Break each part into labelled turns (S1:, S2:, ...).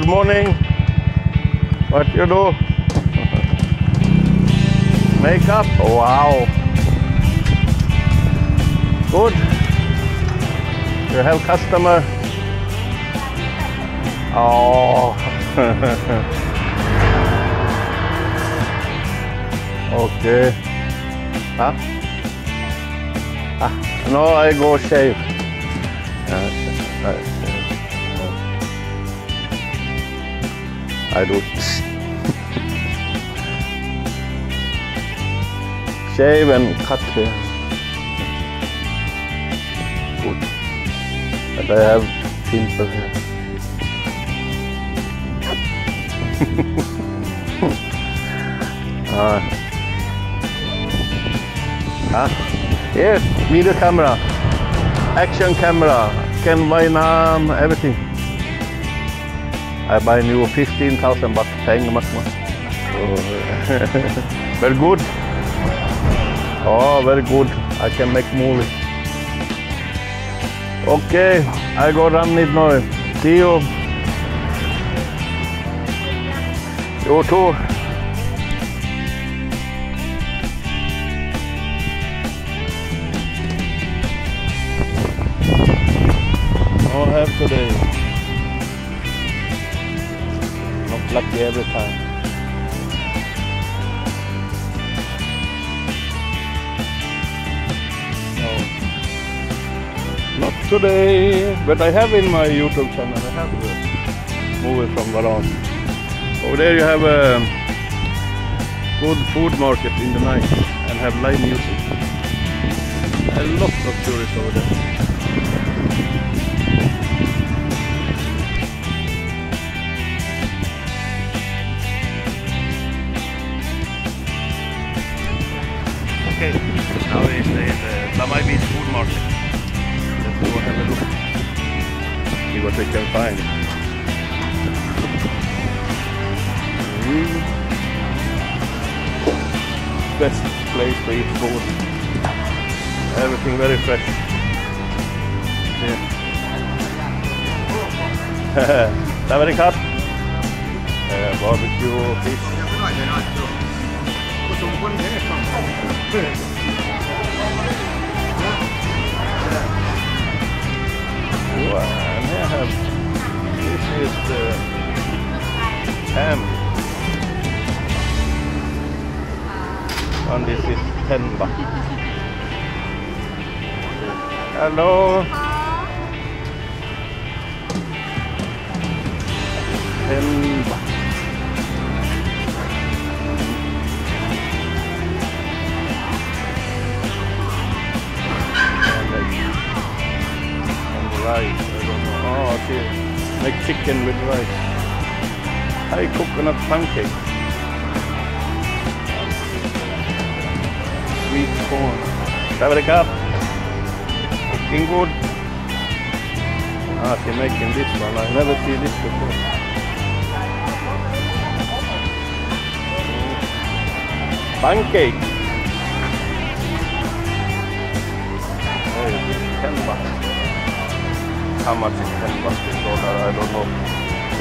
S1: Good morning. What you do? Makeup? Wow. Good. You have customer? Oh. okay. Huh? Ah, no, I go shave. I do. shave and cut hair. Good. But I have pimple here. ah. Huh? Yes, video camera, action camera, can buy now everything. I buy new 15,000 baht, paying much more. very good. Oh, very good. I can make movie. Okay, I go run it now. See you. You too. No have today. Lucky every time. No. Not today, but I have in my YouTube channel. I have the movie from Varan. Over there you have a good food market in the night and have live music. A lot of tourists over there. can find. Mm. Best place for eat food. Everything very fresh. Yeah. Lemon cup. Uh, barbecue fish. Wow have this is the ham. And this is 10 baht. Hello. 10 baht. And rice. Oh, okay. Make chicken with rice. Thai coconut pancake. Sweet corn. Savarika. Looking good. Ah, she's making this one. I never seen this before. Pancake. Hey, 10 baht. How much is 10 baht in dollar? I don't know.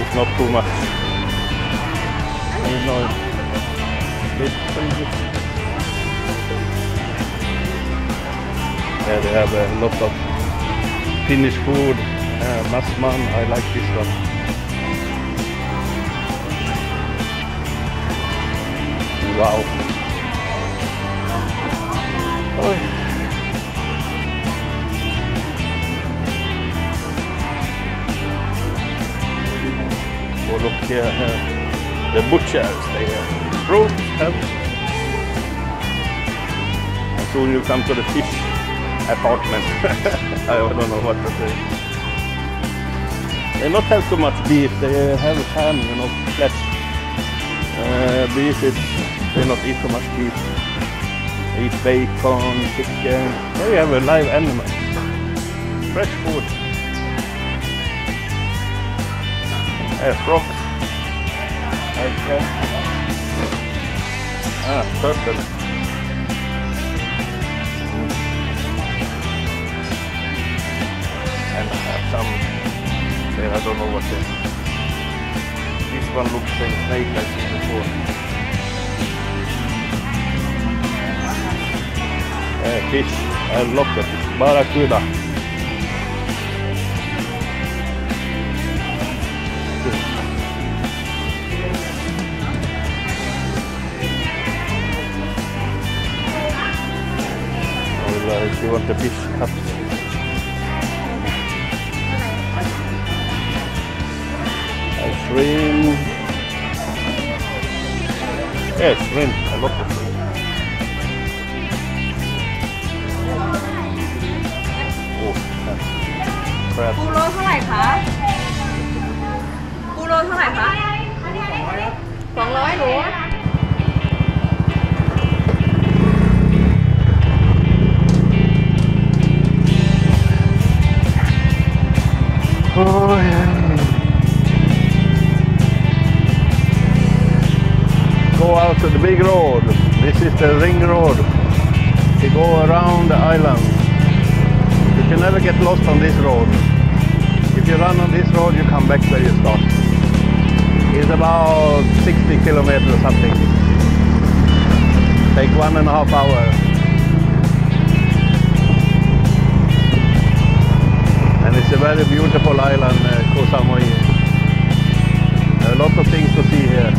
S1: It's not too much. I know. Little bit. Yeah, they have a lot of Finnish food. Uh, Masman, I like this one. Wow. Oh, look here. uh, the butchers, they have fruit. Have. And soon you come to the fish apartment. I don't know what to say. They not have too much beef. They have ham, you know, flesh. Uh, beef is they not eat too much beef. They eat bacon, chicken. They have a live animal. Fresh food. Uh, frogs. Okay. Ah, turtle. And I have some there, I don't know what they one looks like snake I seen before. Uh, fish, I love the fish. Barracuda. you want the fish cut. A shrimp. Yeah, shrimp. I love the shrimp. Oh, crab.
S2: ปูโลเท่าไหร่คะ
S1: is the ring road. You go around the island. You can never get lost on this road. If you run on this road, you come back where you start. It's about 60 kilometers or something. Take one and a half hour. And it's a very beautiful island, uh, Koh Samui. A lot of things to see here.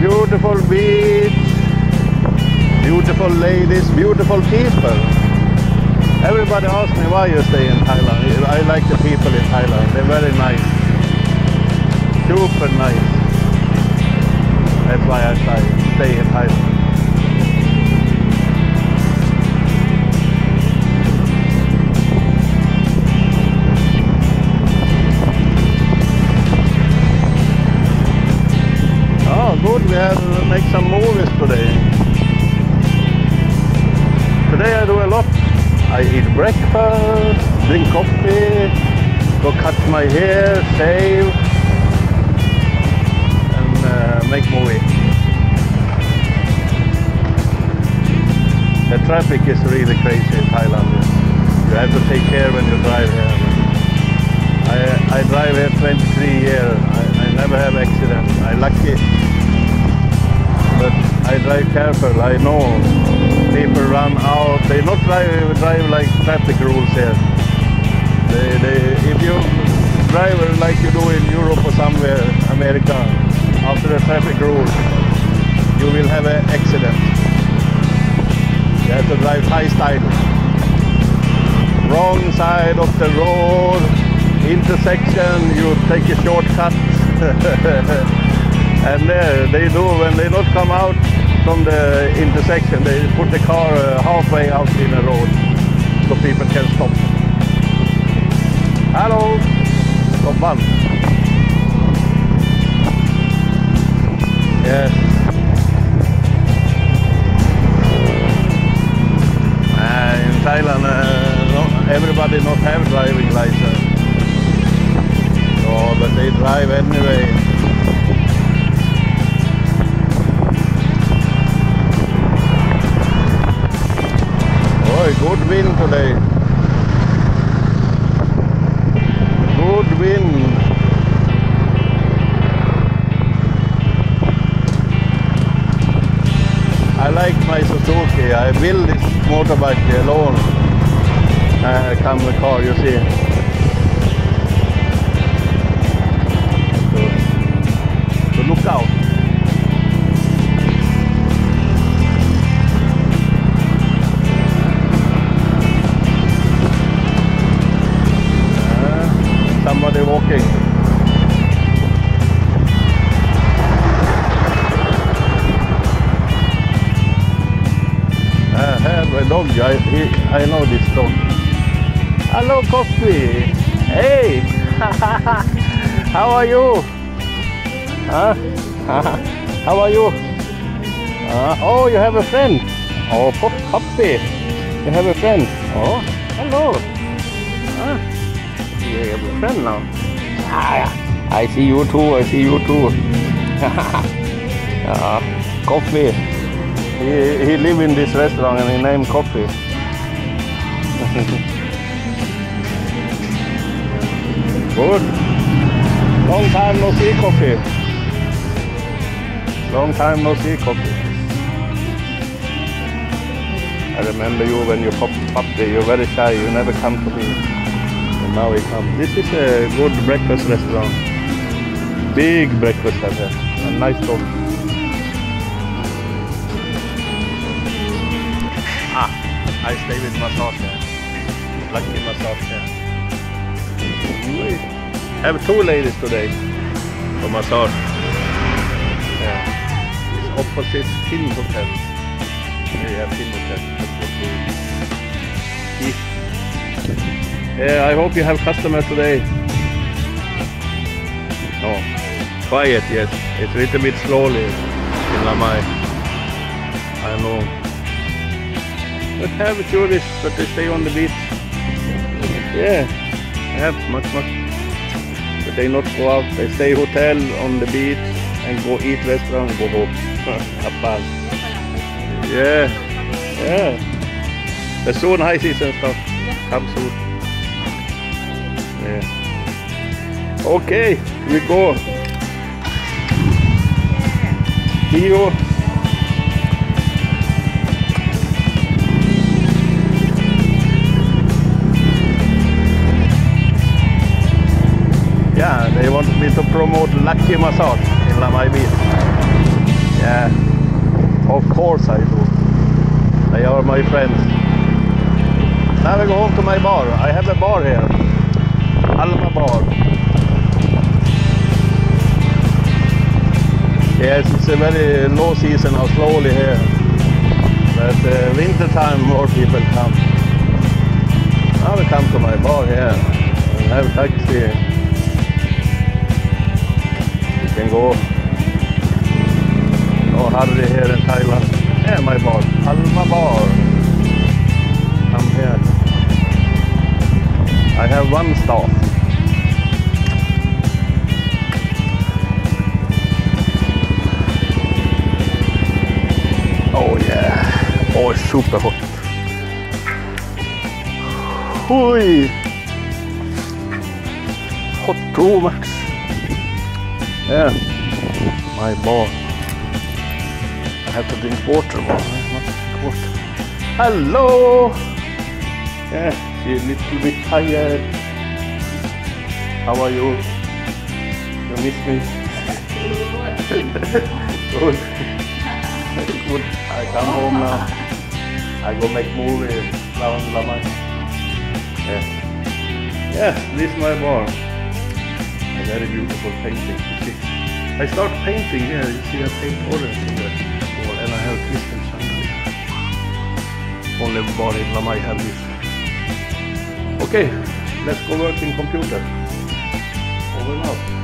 S1: Beautiful beach, beautiful ladies, beautiful people. Everybody asks me why you stay in Thailand. I like the people in Thailand. They're very nice. Super nice. That's why I stay, stay in Thailand. Oh, good. We have uh, make some movies today. Today I do a lot. I eat breakfast, drink coffee, go cut my hair, shave, and uh, make movie. The traffic is really crazy in Thailand. You have to take care when you drive here. I, I drive here 23 years. I, I never have accident. I'm lucky. But I drive careful. I know people. They not drive drive like traffic rules here. They, they, if you drive like you do in Europe or somewhere, America, after the traffic rules, you will have an accident. You have to drive high style. Wrong side of the road, intersection, you take a shortcut. and there they do when they not come out from the intersection, they put the car uh, halfway out in the road so people can stop. Hello, stop one. Yes. Uh, in Thailand, uh, everybody not have driving license. So, but they drive anyway. Wind today. Good wind. I like my Suzuki. I built this motorbike alone. Uh, come the car, you see. So look out. I, know this dog. Hello, Coffee. Hey, how are you? Huh? how are you? Uh, oh, you have a friend. Oh, Coffee. You have a friend. Oh, hello. Huh? You have a friend now. Ah, I see you too. I see you too. uh, coffee. He, he live in this restaurant and he named Coffee. Good. Long time no see Coffee. Long time no see, Coffee. I remember you when you popped up there. You're very shy. You never come to me. And now we come. This is a good breakfast restaurant. Big breakfast here. And nice dog. Ah, I stay with my massage here. Lucky massage here. We have two ladies today for massage. Yeah. It's opposite Finn Hotel. Here you Finn Hotel. To. Yeah, I hope you have customer today. No, quiet, yes. It's a little bit slowly in Lamai. I know. But have tourists, but they stay on the beach. Yeah, I have much, much. But they not go out. They stay hotel on the beach and go eat restaurant go home. Have. Yeah, yeah. The soon high season stuff. Come soon. Yeah. Okay, we go. See you. To promote Lucky Massage in Lamai Beach. Yeah, of course I do. They are my friends. Now we go home to my bar. I have a bar here. Alma Bar. Yes, it's a very low season now, slowly here. But uh, winter time more people come. Now we come to my bar here and have taxi. Can go. No hurry here in Thailand. Yeah, my bar. Alma Bar. Come here. I have one stop. Oh yeah. Oh, super hot. Oi. Hot too. Yeah. My bar. I have to drink water. water. Hello. Yeah, she's a little bit tired. How are you? You miss me? Good. Good. I come home now. I go make movie around Lamai. Yeah. Yeah, this is my bar. A very beautiful painting. You see. I start painting here. You see, I paint orange in the wall, and I have crystal chandelier. Only bar in Lamai have this. Okay, let's go work in computer. Over now.